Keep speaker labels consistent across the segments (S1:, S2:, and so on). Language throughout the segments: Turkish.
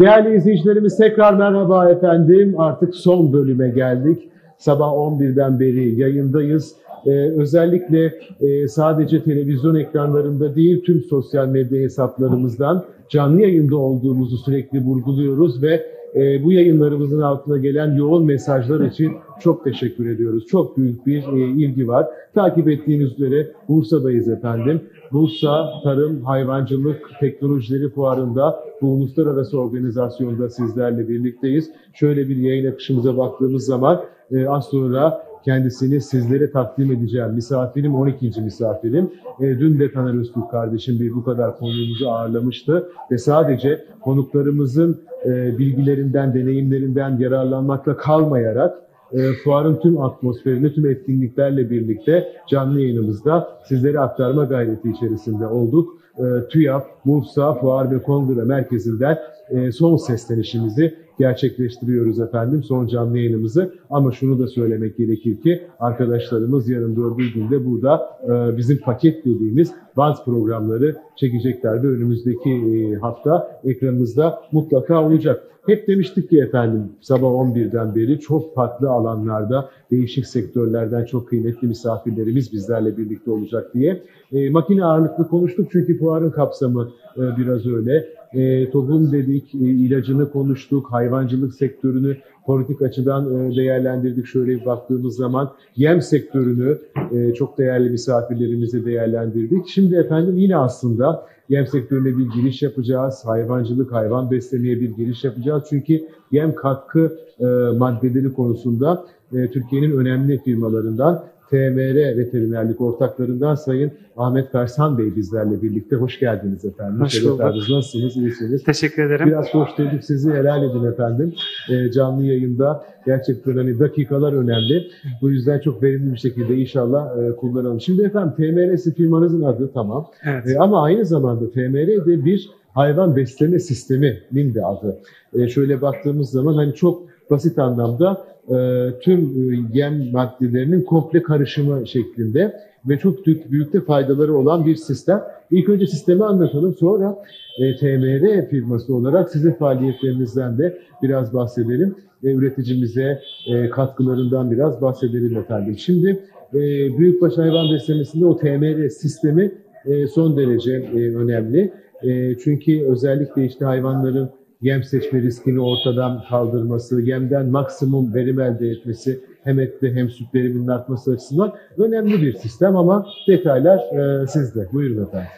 S1: Değerli izleyicilerimiz tekrar merhaba efendim. Artık son bölüme geldik. Sabah 11'den beri yayındayız. Ee, özellikle e, sadece televizyon ekranlarında değil tüm sosyal medya hesaplarımızdan canlı yayında olduğumuzu sürekli vurguluyoruz ve e, bu yayınlarımızın altına gelen yoğun mesajlar için çok teşekkür ediyoruz. Çok büyük bir e, ilgi var. Takip ettiğiniz üzere Bursa'dayız efendim. Bursa Tarım Hayvancılık Teknolojileri Fuarı'nda bu uluslararası organizasyonda sizlerle birlikteyiz. Şöyle bir yayın akışımıza baktığımız zaman e, az sonra kendisini sizlere takdim edeceğim. Misafirim 12. misafirim. E, dün de Taner Öztürk kardeşim bir bu kadar konuğumuzu ağırlamıştı ve sadece konuklarımızın e, bilgilerinden, deneyimlerinden yararlanmakla kalmayarak e, fuarın tüm atmosferini, tüm etkinliklerle birlikte canlı yayınımızda sizlere aktarma gayreti içerisinde olduk. E, TÜYAP, Bursa Fuar ve Kongre Merkezi'nden e, son seslenişimizi gerçekleştiriyoruz efendim son canlı yayınımızı. Ama şunu da söylemek gerekir ki arkadaşlarımız yarın dördüncü günde burada e, bizim paket dediğimiz band programları çekecekler de önümüzdeki e, hafta ekranımızda mutlaka olacak. Hep demiştik ki efendim sabah 11'den beri çok farklı alanlarda değişik sektörlerden çok kıymetli misafirlerimiz bizlerle birlikte olacak diye. E, makine ağırlıklı konuştuk çünkü fuarın kapsamı e, biraz öyle. E, tohum dedik, e, ilacını konuştuk, hayvancılık sektörünü politik açıdan e, değerlendirdik. Şöyle bir baktığımız zaman yem sektörünü e, çok değerli misafirlerimizi değerlendirdik. Şimdi efendim yine aslında yem sektörüne bir giriş yapacağız. Hayvancılık, hayvan beslemeye bir giriş yapacağız. Çünkü yem katkı e, maddeleri konusunda e, Türkiye'nin önemli firmalarından TMR veterinerlik ortaklarından Sayın Ahmet Karsan Bey bizlerle birlikte. Hoş geldiniz efendim.
S2: Hoş bulduk.
S1: Nasılsınız? İyisiniz?
S2: Teşekkür ederim.
S1: Biraz koşturduk sizi helal edin efendim. E, canlı yayında gerçekten hani dakikalar önemli. Bu yüzden çok verimli bir şekilde inşallah e, kullanalım. Şimdi efendim TMR'si firmanızın adı tamam.
S2: Evet.
S1: E, ama aynı zamanda TMR de bir hayvan besleme sisteminin de adı. E, şöyle baktığımız zaman hani çok basit anlamda e, tüm e, yem maddelerinin komple karışımı şeklinde ve çok büyük, büyük de faydaları olan bir sistem. İlk önce sistemi anlatalım sonra e, TMR firması olarak sizin faaliyetlerinizden de biraz bahsedelim. E, üreticimize e, katkılarından biraz bahsedelim efendim. Şimdi e, büyükbaş hayvan beslemesinde o TMR sistemi e, son derece e, önemli. E, çünkü özellikle işte hayvanların yem seçme riskini ortadan kaldırması, yemden maksimum verim elde etmesi hem ette hem süt veriminin artması açısından önemli bir sistem ama detaylar e, sizde. Buyurun efendim.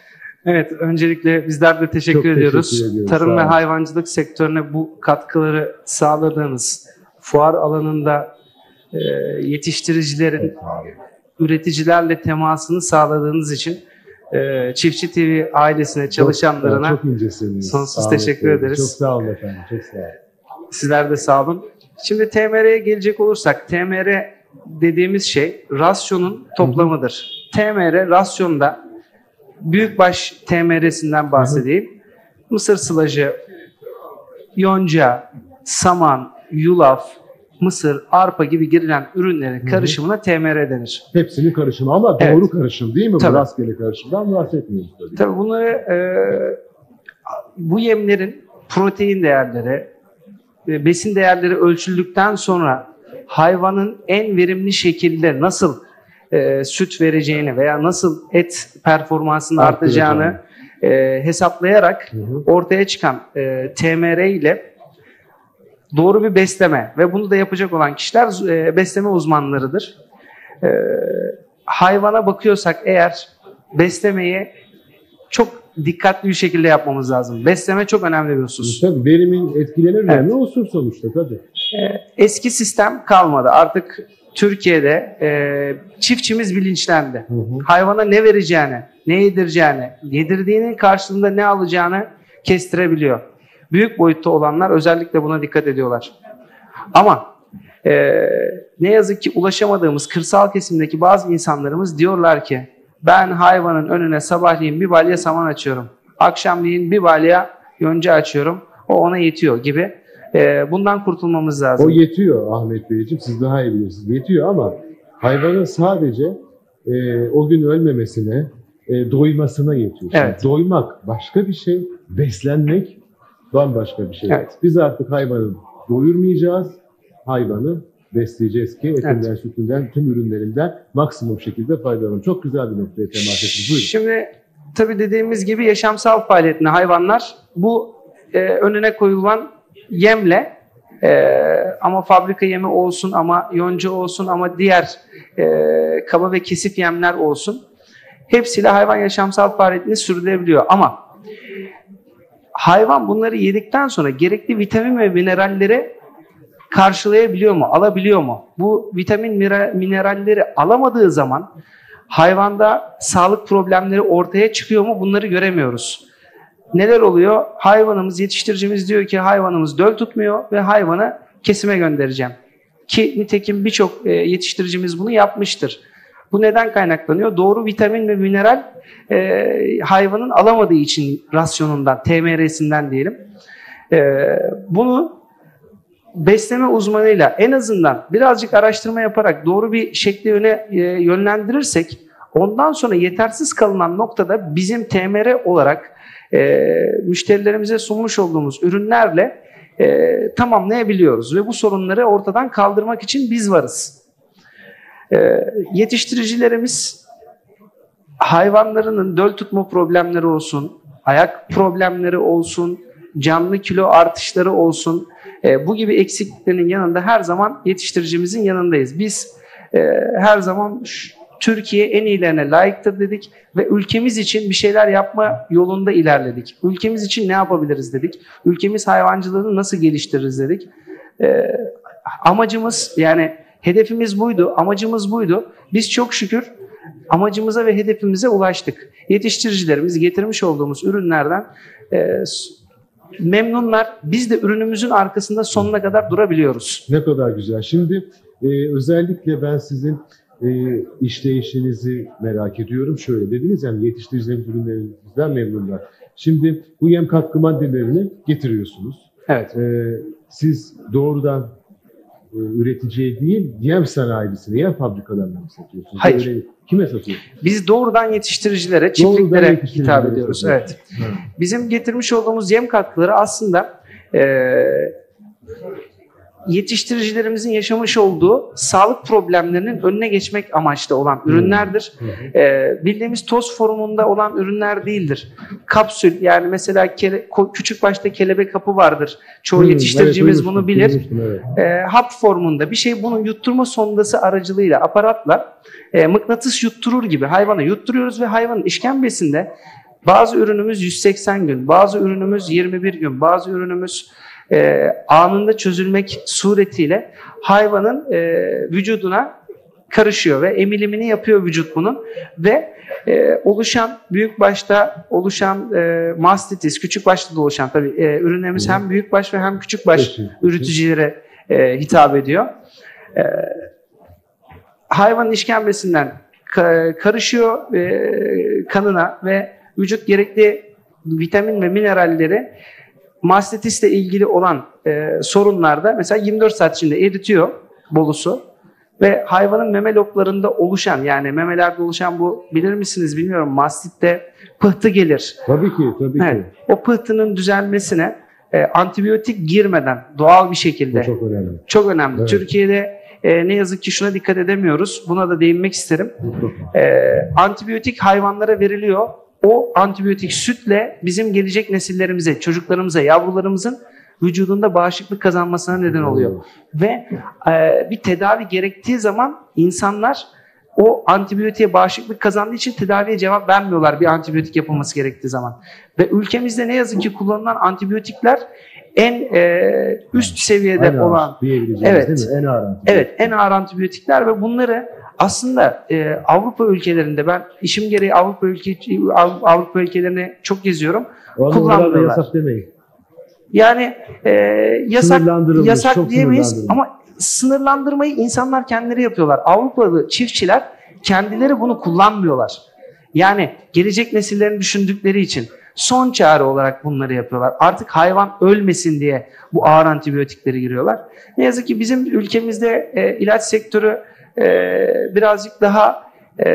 S2: Evet, öncelikle bizler de teşekkür
S1: Çok teşekkür
S2: ediyoruz.
S1: ediyoruz,
S2: Tarım ve hayvancılık sektörüne bu katkıları sağladığınız, fuar alanında e, yetiştiricilerin üreticilerle temasını sağladığınız için e, Çiftçi TV ailesine çalışanlarına
S1: çok, çok incesiniz.
S2: sonsuz
S1: Sağ olun
S2: teşekkür
S1: efendim.
S2: ederiz.
S1: Çok sağ olun efendim. Çok sağ olun.
S2: sizler de sağ olun. Şimdi TMR'ye gelecek olursak, TMR dediğimiz şey rasyonun toplamıdır. TMR rasyonda büyükbaş TMR'sinden bahsedeyim. Mısır sılacı, yonca, saman, yulaf, mısır, arpa gibi girilen ürünlerin karışımına TMR denir.
S1: Hepsinin karışımı ama doğru
S2: Evet.
S1: karışım değil mi?
S2: Tabii.
S1: Bu rastgele karışımdan bahsetmiyoruz tabii.
S2: Tabii bunları e, bu yemlerin protein değerleri, e, besin değerleri ölçüldükten sonra hayvanın en verimli şekilde nasıl e, süt vereceğini veya nasıl et performansını
S1: Arttıracağını.
S2: artacağını e, hesaplayarak
S1: Hı hı.
S2: ortaya çıkan e, TMR ile doğru bir besleme ve bunu da yapacak olan kişiler e, besleme uzmanlarıdır. E, hayvana bakıyorsak eğer beslemeyi çok dikkatli bir şekilde yapmamız lazım. Besleme çok önemli bir husus.
S1: Tabii verimin etkilenir önemli
S2: Evet.
S1: unsur sonuçta tabii.
S2: E, eski sistem kalmadı. Artık Türkiye'de e, çiftçimiz bilinçlendi.
S1: Hı hı.
S2: Hayvana ne vereceğini, ne yedireceğini, yedirdiğinin karşılığında ne alacağını kestirebiliyor. Büyük boyutta olanlar özellikle buna dikkat ediyorlar. Ama e, ne yazık ki ulaşamadığımız kırsal kesimdeki bazı insanlarımız diyorlar ki ben hayvanın önüne sabahleyin bir balya saman açıyorum. Akşamleyin bir balya yonca açıyorum. O ona yetiyor gibi. E, bundan kurtulmamız lazım.
S1: O yetiyor Ahmet Beyciğim. Siz daha iyi bilirsiniz. Yetiyor ama hayvanın sadece e, o gün ölmemesine, e, doymasına yetiyor.
S2: Evet.
S1: Doymak başka bir şey, beslenmek bambaşka bir şey.
S2: Evet.
S1: Biz artık hayvanı doyurmayacağız, hayvanı besleyeceğiz ki etinden,
S2: Evet.
S1: sütünden, tüm ürünlerinden maksimum şekilde faydalanalım. Çok güzel bir noktaya temas ettiniz. Buyurun.
S2: Şimdi tabii dediğimiz gibi yaşamsal faaliyetinde hayvanlar bu e, önüne koyulan yemle e, ama fabrika yemi olsun ama yonca olsun ama diğer e, kaba ve kesif yemler olsun hepsiyle hayvan yaşamsal faaliyetini sürdürebiliyor ama hayvan bunları yedikten sonra gerekli vitamin ve mineralleri karşılayabiliyor mu, alabiliyor mu? Bu vitamin mineralleri alamadığı zaman hayvanda sağlık problemleri ortaya çıkıyor mu? Bunları göremiyoruz. Neler oluyor? Hayvanımız, yetiştiricimiz diyor ki hayvanımız döl tutmuyor ve hayvanı kesime göndereceğim. Ki nitekim birçok e, yetiştiricimiz bunu yapmıştır. Bu neden kaynaklanıyor? Doğru vitamin ve mineral e, hayvanın alamadığı için rasyonundan, TMR'sinden diyelim. E, bunu besleme uzmanıyla en azından birazcık araştırma yaparak doğru bir şekli yöne e, yönlendirirsek ondan sonra yetersiz kalınan noktada bizim TMR olarak e, müşterilerimize sunmuş olduğumuz ürünlerle e, tamamlayabiliyoruz ve bu sorunları ortadan kaldırmak için biz varız. E, yetiştiricilerimiz hayvanlarının döl tutma problemleri olsun, ayak problemleri olsun, canlı kilo artışları olsun, e, bu gibi eksikliklerin yanında her zaman yetiştiricimizin yanındayız. Biz e, her zaman Türkiye en iyilerine layıktır dedik ve ülkemiz için bir şeyler yapma yolunda ilerledik. Ülkemiz için ne yapabiliriz dedik. Ülkemiz hayvancılığını nasıl geliştiririz dedik. E, amacımız yani hedefimiz buydu, amacımız buydu. Biz çok şükür amacımıza ve hedefimize ulaştık. Yetiştiricilerimiz getirmiş olduğumuz ürünlerden e, memnunlar. Biz de ürünümüzün arkasında sonuna kadar durabiliyoruz.
S1: Ne kadar güzel. Şimdi e, özellikle ben sizin e, işleyişinizi merak ediyorum. Şöyle dediniz yani yetiştiricilerimiz ürünlerinizden memnunlar. Şimdi bu yem katkı maddelerini getiriyorsunuz.
S2: Evet.
S1: E, siz doğrudan üreticiye değil, yem sanayicisine, yem fabrikalarına mı satıyorsunuz?
S2: Hayır.
S1: Öyle- kime satıyorsunuz?
S2: Biz doğrudan yetiştiricilere,
S1: Doğrudan
S2: çiftliklere
S1: yetiştiricilere
S2: hitap ediyoruz. Evet.
S1: Ha.
S2: Bizim getirmiş olduğumuz yem katkıları aslında e, yetiştiricilerimizin yaşamış olduğu sağlık problemlerinin önüne geçmek amaçlı olan ürünlerdir.
S1: Hı hı.
S2: E, bildiğimiz toz formunda olan ürünler değildir. Kapsül yani mesela kele, küçük başta kelebek hapı vardır. Çoğu
S1: Hı,
S2: yetiştiricimiz
S1: evet,
S2: bunu bilir.
S1: evet.
S2: e, hap formunda bir şey bunun yutturma sondası aracılığıyla aparatla e, mıknatıs yutturur gibi hayvana yutturuyoruz ve hayvanın işkembesinde bazı ürünümüz 180 gün, bazı ürünümüz 21 gün, bazı ürünümüz e, anında çözülmek suretiyle hayvanın e, vücuduna karışıyor ve emilimini yapıyor vücut bunun ve e, oluşan büyük başta oluşan e, mastitis, küçük başta da oluşan tabii e, ürünlerimiz hem büyük baş ve hem küçük baş üreticilere e, hitap ediyor. E, hayvanın işkembesinden ka- karışıyor e, kanına ve vücut gerekli vitamin ve mineralleri mastitisle ilgili olan e, sorunlarda mesela 24 saat içinde eritiyor bolusu ve hayvanın meme loblarında oluşan yani memelerde oluşan bu bilir misiniz bilmiyorum mastitte pıhtı gelir.
S1: Tabii ki, tabii
S2: Evet.
S1: ki.
S2: O pıhtının düzelmesine e, antibiyotik girmeden doğal bir şekilde
S1: Bu çok önemli.
S2: çok önemli.
S1: Evet.
S2: Türkiye'de e, ne yazık ki şuna dikkat edemiyoruz. Buna da değinmek isterim. E, antibiyotik hayvanlara veriliyor. O antibiyotik sütle bizim gelecek nesillerimize, çocuklarımıza, yavrularımızın vücudunda bağışıklık kazanmasına neden oluyor. Ve e, bir tedavi gerektiği zaman insanlar o antibiyotiğe bağışıklık kazandığı için tedaviye cevap vermiyorlar bir antibiyotik yapılması gerektiği zaman. Ve ülkemizde ne yazık ki kullanılan antibiyotikler en e, üst seviyede
S1: ağır
S2: olan
S1: diyebileceğimiz
S2: Evet.
S1: En ağır antibiyotik.
S2: Evet en ağır antibiyotikler ve bunları aslında e, Avrupa ülkelerinde ben işim gereği Avrupa ülke Av- Avrupa ülkelerini çok geziyorum.
S1: Onu
S2: kullanmıyorlar.
S1: yasak demeyin.
S2: Yani e, yasak yasak diyemeyiz ama sınırlandırmayı insanlar kendileri yapıyorlar. Avrupalı çiftçiler kendileri bunu kullanmıyorlar. Yani gelecek nesillerini düşündükleri için son çare olarak bunları yapıyorlar. Artık hayvan ölmesin diye bu ağır antibiyotikleri giriyorlar. Ne yazık ki bizim ülkemizde e, ilaç sektörü e, birazcık daha e,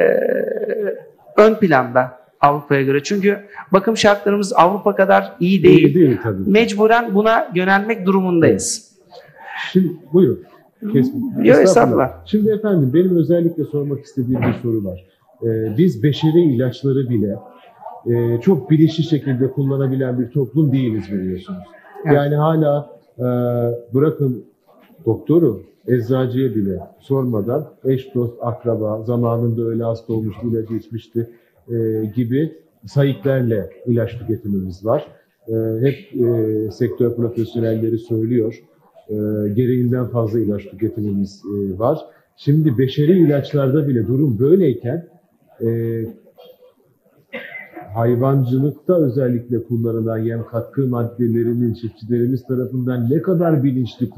S2: ön planda Avrupa'ya göre. Çünkü bakım şartlarımız Avrupa kadar iyi değil.
S1: İyi değil tabii.
S2: Mecburen buna yönelmek durumundayız.
S1: Şimdi buyurun. Kesme.
S2: Yok, estağfurullah.
S1: Şimdi efendim benim özellikle sormak istediğim bir soru var. Ee, biz beşeri ilaçları bile e, çok bilinçli şekilde kullanabilen bir toplum değiliz biliyorsunuz.
S2: Evet.
S1: Yani hala e, bırakın doktoru, eczacıya bile sormadan eş dost, akraba, zamanında öyle hasta olmuştu, ilacı içmişti e, gibi sayıklarla ilaç tüketimimiz var. E, hep e, sektör profesyonelleri söylüyor. E, gereğinden fazla ilaç tüketimimiz e, var. Şimdi beşeri ilaçlarda bile durum böyleyken e, hayvancılıkta özellikle kullanılan yem katkı maddelerinin çiftçilerimiz tarafından ne kadar bilinçli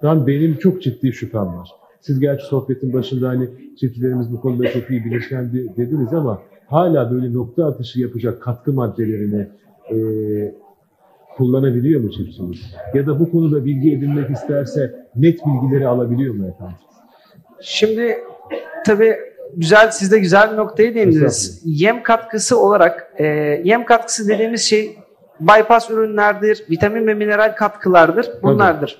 S1: kullanıldığından benim çok ciddi şüphem var. Siz gerçi sohbetin başında hani çiftçilerimiz bu konuda çok iyi bilinçlendi dediniz ama hala böyle nokta atışı yapacak katkı maddelerini e, kullanabiliyor mu çiftçimiz? Ya da bu konuda bilgi edinmek isterse net bilgileri alabiliyor mu efendim?
S2: Şimdi tabii güzel siz de güzel bir noktaya değindiniz. Yem katkısı olarak e, yem katkısı dediğimiz şey bypass ürünlerdir, vitamin ve mineral katkılardır. Bunlardır.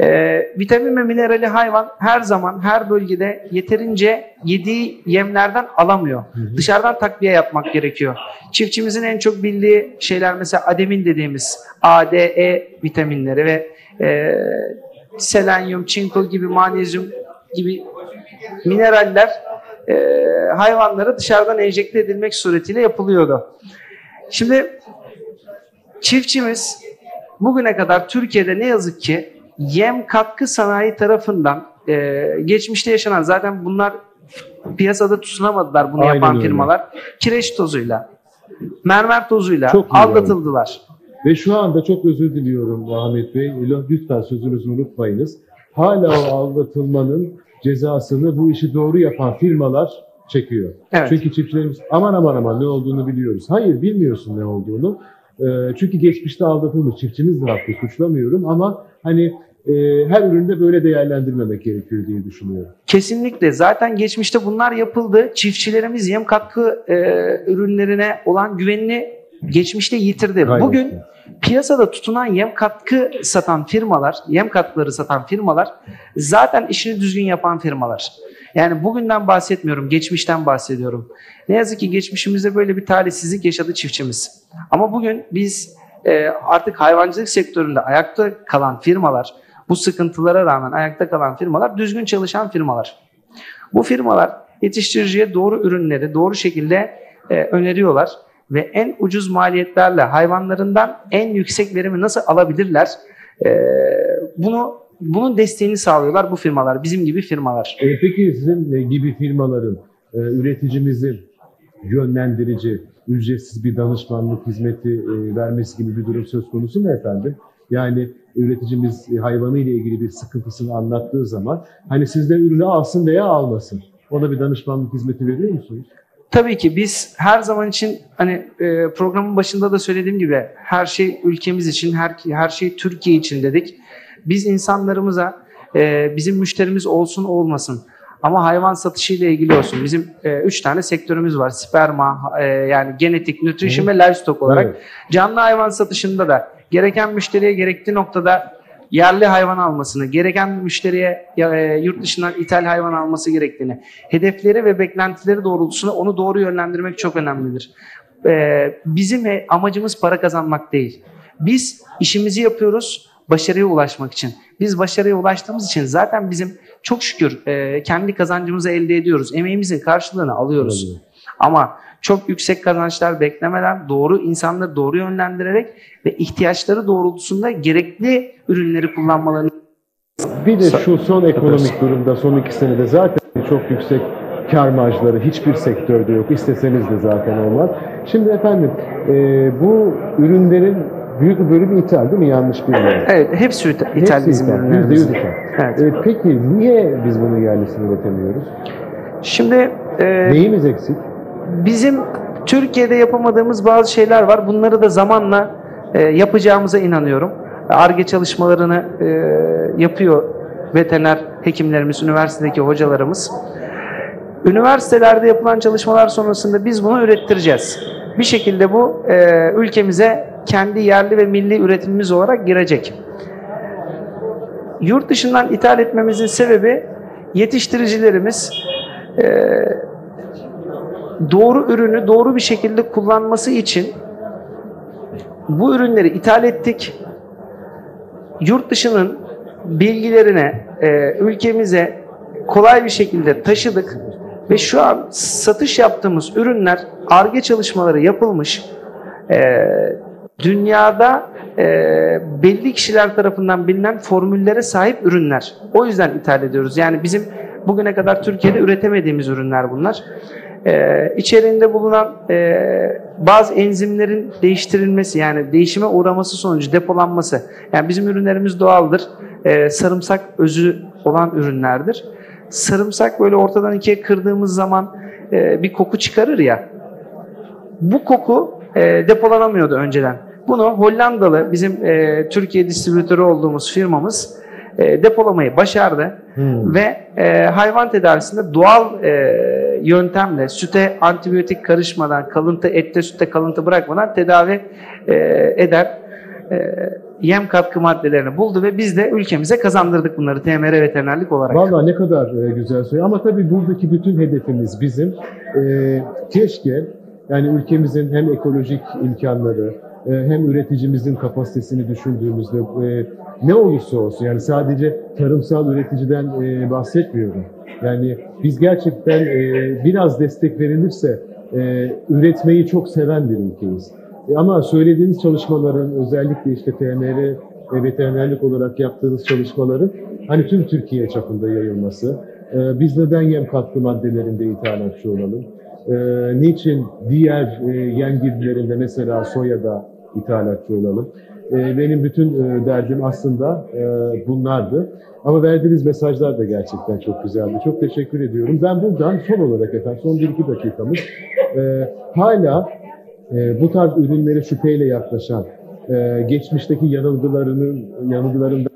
S2: E, vitamin ve minerali hayvan her zaman her bölgede yeterince yediği yemlerden alamıyor.
S1: hı.
S2: Dışarıdan takviye yapmak gerekiyor. Çiftçimizin en çok bildiği şeyler mesela ademin dediğimiz A, D, E vitaminleri ve e, selenyum, çinko gibi, magnezyum gibi mineraller e, hayvanlara dışarıdan enjekte edilmek suretiyle yapılıyordu. Şimdi çiftçimiz bugüne kadar Türkiye'de ne yazık ki yem katkı sanayi tarafından e, geçmişte yaşanan zaten bunlar piyasada tutunamadılar bunu
S1: Aynen
S2: yapan
S1: öyle.
S2: firmalar. Kireç tozuyla, mermer tozuyla
S1: Çok
S2: aldatıldılar.
S1: Ve şu anda çok özür diliyorum Ahmet Bey. Lütfen sözünüzü unutmayınız. Hala o aldatılmanın cezasını bu işi doğru yapan firmalar çekiyor.
S2: Evet.
S1: Çünkü çiftçilerimiz aman aman aman ne olduğunu biliyoruz. Hayır bilmiyorsun ne olduğunu. Ee, çünkü geçmişte aldatılmış çiftçimiz de haklı suçlamıyorum ama hani e, her üründe böyle değerlendirmemek gerekiyor diye düşünüyorum.
S2: Kesinlikle. Zaten geçmişte bunlar yapıldı. Çiftçilerimiz yem katkı e, ürünlerine olan güvenini geçmişte yitirdi.
S1: Gayet.
S2: Bugün piyasada tutunan yem katkı satan firmalar, yem katkıları satan firmalar zaten işini düzgün yapan firmalar. Yani bugünden bahsetmiyorum, geçmişten bahsediyorum. Ne yazık ki geçmişimizde böyle bir talihsizlik yaşadı çiftçimiz. Ama bugün biz e, artık hayvancılık sektöründe ayakta kalan firmalar, bu sıkıntılara rağmen ayakta kalan firmalar düzgün çalışan firmalar. Bu firmalar yetiştiriciye doğru ürünleri doğru şekilde e, öneriyorlar ve en ucuz maliyetlerle hayvanlarından en yüksek verimi nasıl alabilirler? E, bunu bunun desteğini sağlıyorlar bu firmalar, bizim gibi firmalar.
S1: E, peki sizin e, gibi firmaların, e, üreticimizin yönlendirici, ücretsiz bir danışmanlık hizmeti e, vermesi gibi bir durum söz konusu mu efendim? Yani üreticimiz e, hayvanı ile ilgili bir sıkıntısını anlattığı zaman hani sizden ürünü alsın veya almasın. Ona bir danışmanlık hizmeti veriyor musunuz?
S2: Tabii ki biz her zaman için hani e, programın başında da söylediğim gibi her şey ülkemiz için, her her şey Türkiye için dedik. Biz insanlarımıza e, bizim müşterimiz olsun olmasın ama hayvan satışı ile ilgili olsun. Bizim e, üç tane sektörümüz var. Sperma, e, yani genetik, nutrition ve livestock olarak.
S1: Evet.
S2: Canlı hayvan satışında da gereken müşteriye gerektiği noktada yerli hayvan almasını, gereken müşteriye e, yurt dışından ithal hayvan alması gerektiğini, hedefleri ve beklentileri doğrultusunda onu doğru yönlendirmek çok önemlidir. E, bizim e, amacımız para kazanmak değil. Biz işimizi yapıyoruz başarıya ulaşmak için. Biz başarıya ulaştığımız için zaten bizim çok şükür kendi kazancımızı elde ediyoruz. Emeğimizin karşılığını alıyoruz.
S1: Alıyor.
S2: Ama çok yüksek kazançlar beklemeden doğru insanları doğru yönlendirerek ve ihtiyaçları doğrultusunda gerekli ürünleri kullanmalarını
S1: Bir de şu son ekonomik durumda son iki senede zaten çok yüksek kar marjları hiçbir sektörde yok. İsteseniz de zaten olmaz. Şimdi efendim e, bu ürünlerin büyük bir bölümü ithal değil mi? Yanlış bilmiyorum.
S2: Evet, hepsi ithal,
S1: Hepsi
S2: bizim
S1: ithal,
S2: ürünlerimiz.
S1: yüzde yüz ithal.
S2: Evet.
S1: E, peki niye biz bunu yerlisini üretemiyoruz?
S2: Şimdi e,
S1: Neyimiz eksik?
S2: Bizim Türkiye'de yapamadığımız bazı şeyler var. Bunları da zamanla e, yapacağımıza inanıyorum. ARGE çalışmalarını e, yapıyor veteriner hekimlerimiz, üniversitedeki hocalarımız. Üniversitelerde yapılan çalışmalar sonrasında biz bunu ürettireceğiz. Bir şekilde bu e, ülkemize kendi yerli ve milli üretimimiz olarak girecek. Yurt dışından ithal etmemizin sebebi yetiştiricilerimiz e, doğru ürünü doğru bir şekilde kullanması için bu ürünleri ithal ettik. Yurt dışının bilgilerine e, ülkemize kolay bir şekilde taşıdık ve şu an satış yaptığımız ürünler ARGE çalışmaları yapılmış. E, dünyada e, belli kişiler tarafından bilinen formüllere sahip ürünler. O yüzden ithal ediyoruz. Yani bizim bugüne kadar Türkiye'de üretemediğimiz ürünler bunlar. Ee, içeriğinde bulunan e, bazı enzimlerin değiştirilmesi yani değişime uğraması sonucu depolanması. Yani bizim ürünlerimiz doğaldır. Ee, sarımsak özü olan ürünlerdir. Sarımsak böyle ortadan ikiye kırdığımız zaman e, bir koku çıkarır ya. Bu koku e, depolanamıyordu önceden. Bunu Hollandalı bizim e, Türkiye distribütörü olduğumuz firmamız e, depolamayı başardı
S1: Hmm.
S2: ve e, hayvan tedavisinde doğal e, yöntemle süte antibiyotik karışmadan kalıntı ette sütte kalıntı bırakmadan tedavi e, eder e, yem katkı maddelerini buldu ve biz de ülkemize kazandırdık bunları TMR veterinerlik olarak.
S1: Vallahi ne kadar e, güzel söylüyor. Ama tabii buradaki bütün hedefimiz bizim e, keşke yani ülkemizin hem ekolojik imkanları e, hem üreticimizin kapasitesini düşündüğümüzde e, ne olursa olsun yani sadece tarımsal üreticiden e, bahsetmiyorum. Yani biz gerçekten e, biraz destek verilirse e, üretmeyi çok seven bir ülkeyiz. E, ama söylediğiniz çalışmaların özellikle işte TMR ve veterinerlik olarak yaptığınız çalışmaların hani tüm Türkiye çapında yayılması. E, biz neden yem katkı maddelerinde ithalatçı olalım? E, niçin diğer e, yem girdilerinde mesela soyada ithalatçı olalım? E, benim bütün e, derdim aslında e, bunlardı. Ama verdiğiniz mesajlar da gerçekten çok güzeldi. Çok teşekkür ediyorum. Ben buradan son olarak efendim, son 1-2 dakikamız e, hala bu tarz ürünlere şüpheyle yaklaşan, geçmişteki yanılgılarının yanılgılarında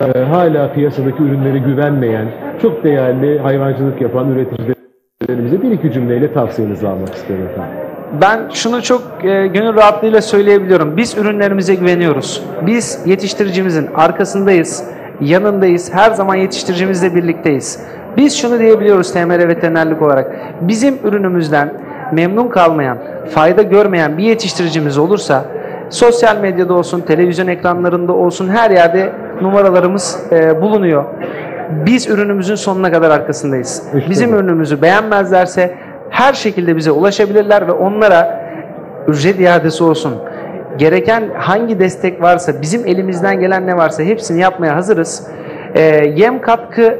S1: e, hala piyasadaki ürünlere güvenmeyen, çok değerli hayvancılık yapan üreticilerimize bir iki cümleyle tavsiyenizi almak istiyorum efendim.
S2: Ben şunu çok e, gönül rahatlığıyla söyleyebiliyorum. Biz ürünlerimize güveniyoruz. Biz yetiştiricimizin arkasındayız, yanındayız. Her zaman yetiştiricimizle birlikteyiz. Biz şunu diyebiliyoruz TMR veterinerlik olarak. Bizim ürünümüzden memnun kalmayan, fayda görmeyen bir yetiştiricimiz olursa sosyal medyada olsun, televizyon ekranlarında olsun her yerde numaralarımız e, bulunuyor. Biz ürünümüzün sonuna kadar arkasındayız.
S1: İşte
S2: Bizim
S1: bu.
S2: ürünümüzü beğenmezlerse her şekilde bize ulaşabilirler ve onlara ücret iadesi olsun. Gereken hangi destek varsa, bizim elimizden gelen ne varsa hepsini yapmaya hazırız. Ee, yem katkı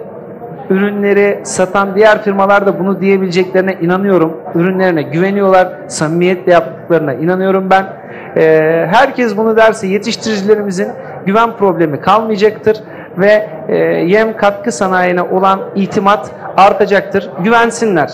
S2: ürünleri satan diğer firmalar da bunu diyebileceklerine inanıyorum. Ürünlerine güveniyorlar, samimiyetle yaptıklarına inanıyorum ben. Ee, herkes bunu derse yetiştiricilerimizin güven problemi kalmayacaktır ve e, yem katkı sanayine olan itimat artacaktır. Güvensinler,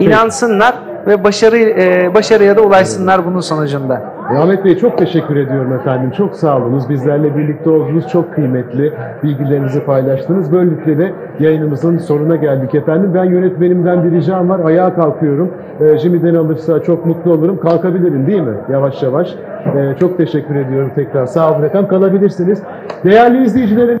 S2: inansınlar ve başarı e, başarıya da ulaşsınlar bunun sonucunda.
S1: E, Ahmet Bey çok teşekkür ediyorum efendim. Çok sağ olunuz. Bizlerle birlikte oldunuz. Çok kıymetli bilgilerinizi paylaştınız. Böylelikle de yayınımızın sonuna geldik efendim. Ben yönetmenimden bir ricam var. Ayağa kalkıyorum. E, Jimmy'den alırsa çok mutlu olurum. Kalkabilirim değil mi? Yavaş yavaş. E, çok teşekkür ediyorum tekrar. Sağ olun efendim. Kalabilirsiniz. Değerli izleyicilerim.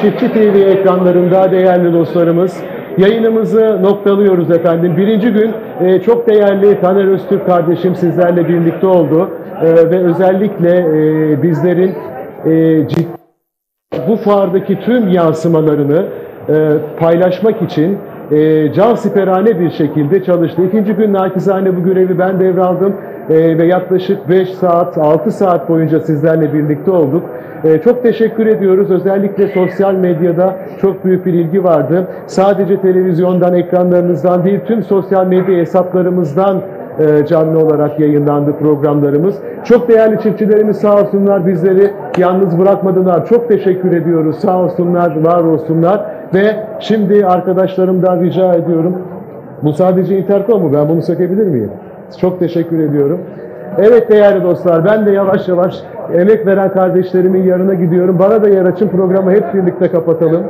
S1: Çiftçi TV ekranlarında değerli dostlarımız yayınımızı noktalıyoruz efendim. Birinci gün e, çok değerli Taner Öztürk kardeşim sizlerle birlikte oldu E, ve özellikle e, bizlerin e, ciddi bu fuardaki tüm yansımalarını e, paylaşmak için e, can siperhane bir şekilde çalıştı. İkinci gün naçizane bu görevi ben devraldım e, ve yaklaşık 5 saat, 6 saat boyunca sizlerle birlikte olduk. E, çok teşekkür ediyoruz. Özellikle sosyal medyada çok büyük bir ilgi vardı. Sadece televizyondan, ekranlarınızdan değil, tüm sosyal medya hesaplarımızdan e, canlı olarak yayınlandı programlarımız. Çok değerli çiftçilerimiz sağ olsunlar bizleri yalnız bırakmadılar. Çok teşekkür ediyoruz. Sağ olsunlar, var olsunlar. Ve şimdi arkadaşlarımdan rica ediyorum. Bu sadece interkom mu? Ben bunu sökebilir miyim? Çok teşekkür ediyorum. Evet değerli dostlar ben de yavaş yavaş emek veren kardeşlerimin yanına gidiyorum. Bana da yer açın programı hep birlikte kapatalım.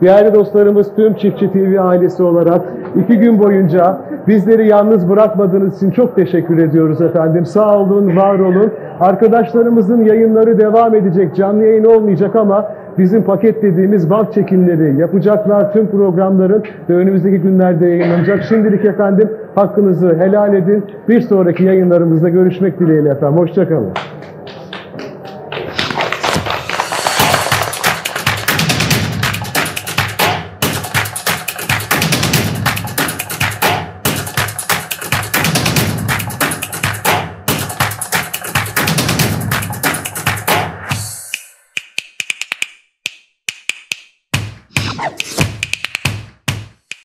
S1: Değerli dostlarımız tüm Çiftçi TV ailesi olarak iki gün boyunca bizleri yalnız bırakmadığınız için çok teşekkür ediyoruz efendim. Sağ olun, var olun. Arkadaşlarımızın yayınları devam edecek. Canlı yayın olmayacak ama bizim paketlediğimiz bant çekimleri yapacaklar. Tüm programların ve önümüzdeki günlerde yayınlanacak. Şimdilik efendim hakkınızı helal edin. Bir sonraki yayınlarımızda görüşmek dileğiyle efendim. Hoşçakalın.